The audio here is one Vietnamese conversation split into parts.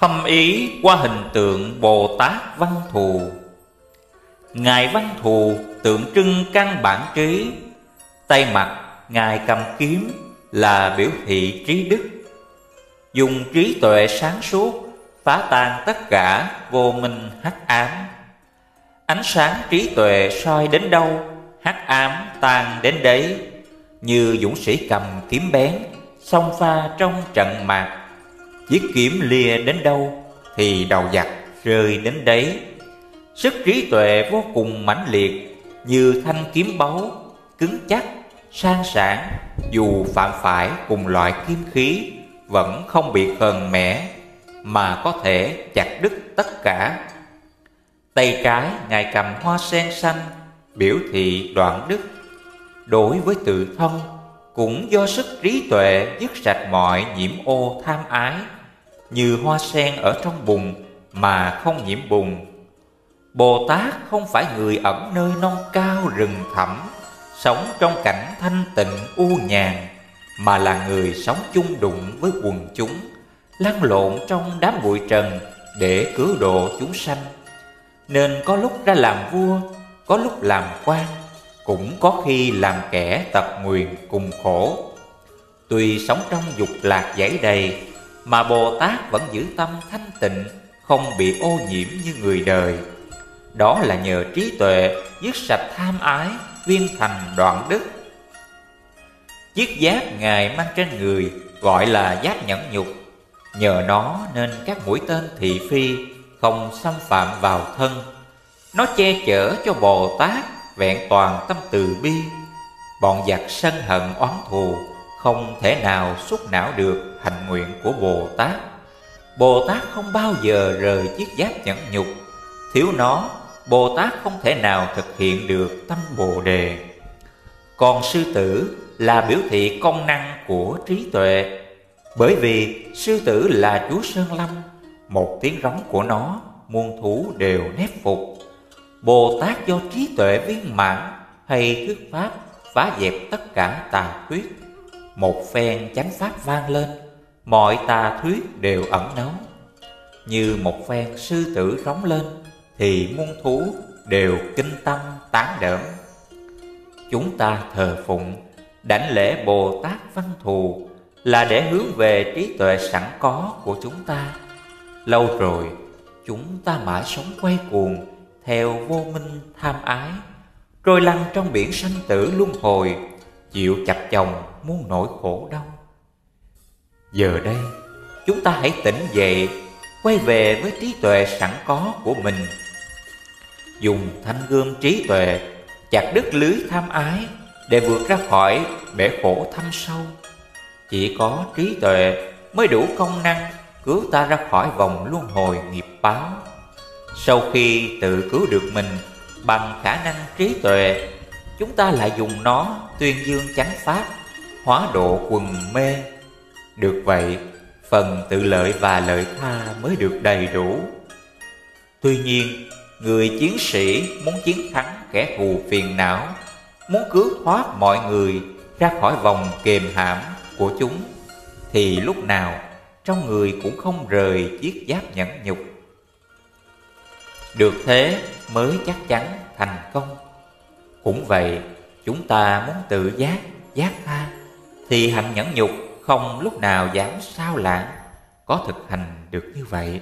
Thâm ý qua hình tượng Bồ Tát Văn Thù. Ngài Văn Thù tượng trưng căn bản trí. Tay mặt Ngài cầm kiếm là biểu thị trí đức. Dùng trí tuệ sáng suốt, Phá tan tất cả vô minh hắc ám. Ánh sáng trí tuệ soi đến đâu, hắc ám tan đến đấy. Như dũng sĩ cầm kiếm bén, Xông pha trong trận mạc. Chiếc kiếm lìa đến đâu Thì đầu giặc rơi đến đấy. Sức trí tuệ vô cùng mãnh liệt Như thanh kiếm báu Cứng chắc, sang sản Dù phạm phải cùng loại kim khí Vẫn không bị khờn mẻ Mà có thể chặt đứt tất cả. Tay trái ngài cầm hoa sen xanh Biểu thị đoạn đức. Đối với tự thân cũng do sức trí tuệ dứt sạch mọi nhiễm ô tham ái Như hoa sen ở trong bùn mà không nhiễm bùn. Bồ Tát không phải người ẩn nơi non cao rừng thẳm Sống trong cảnh thanh tịnh u nhàn Mà là người sống chung đụng với quần chúng Lăn lộn trong đám bụi trần để cứu độ chúng sanh. Nên có lúc ra làm vua, có lúc làm quan cũng có khi làm kẻ tật nguyền cùng khổ. Tuy sống trong dục lạc dãy đầy, Mà Bồ Tát vẫn giữ tâm thanh tịnh, Không bị ô nhiễm như người đời. Đó là nhờ trí tuệ dứt sạch tham ái, viên thành đoạn đức. Chiếc giáp ngài mang trên người gọi là giáp nhẫn nhục. Nhờ nó nên các mũi tên thị phi không xâm phạm vào thân. Nó che chở cho bồ tát vẹn toàn tâm từ bi. Bọn giặc sân hận oán thù, không thể nào xúc não được hạnh nguyện của bồ tát. Bồ tát không bao giờ rời chiếc giáp nhẫn nhục. Thiếu nó, Bồ Tát không thể nào thực hiện được tâm Bồ Đề. Còn sư tử là biểu thị công năng của trí tuệ. Bởi vì sư tử là chúa Sơn Lâm, Một tiếng rống của nó muôn thú đều nép phục. Bồ Tát do trí tuệ viên mãn hay thuyết pháp phá dẹp tất cả tà thuyết Một phen chánh pháp vang lên, Mọi tà thuyết đều ẩn nấu Như một phen sư tử rống lên thì muôn thú đều kinh tâm tán đỡm chúng ta thờ phụng, đảnh lễ bồ tát văn thù là để hướng về trí tuệ sẵn có của chúng ta. Lâu rồi, chúng ta mãi sống quay cuồng theo vô minh tham ái trôi lăn trong biển sanh tử luân hồi, chịu chập chồng muôn nỗi khổ đau. Giờ đây, chúng ta hãy tỉnh dậy quay về với trí tuệ sẵn có của mình. Dùng thanh gươm trí tuệ, chặt đứt lưới tham ái để vượt ra khỏi bể khổ thâm sâu. Chỉ có trí tuệ mới đủ công năng cứu ta ra khỏi vòng luân hồi nghiệp báo sau khi tự cứu được mình bằng khả năng trí tuệ, chúng ta lại dùng nó tuyên dương chánh pháp, hóa độ quần mê. Được vậy, phần tự lợi và lợi tha mới được đầy đủ. Tuy nhiên, Người chiến sĩ muốn chiến thắng kẻ thù phiền não, Muốn cứu thoát mọi người ra khỏi vòng kềm hãm của chúng, Thì lúc nào trong người cũng không rời chiếc giáp nhẫn nhục. Được thế mới chắc chắn thành công. Cũng vậy chúng ta muốn tự giác, giác tha Thì hạnh nhẫn nhục không lúc nào dám sao lãng. Có thực hành được như vậy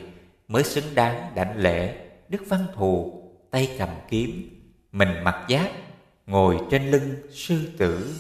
mới xứng đáng đảnh lễ Đức Văn Thù tay cầm kiếm Mình mặc giáp Ngồi trên lưng sư tử.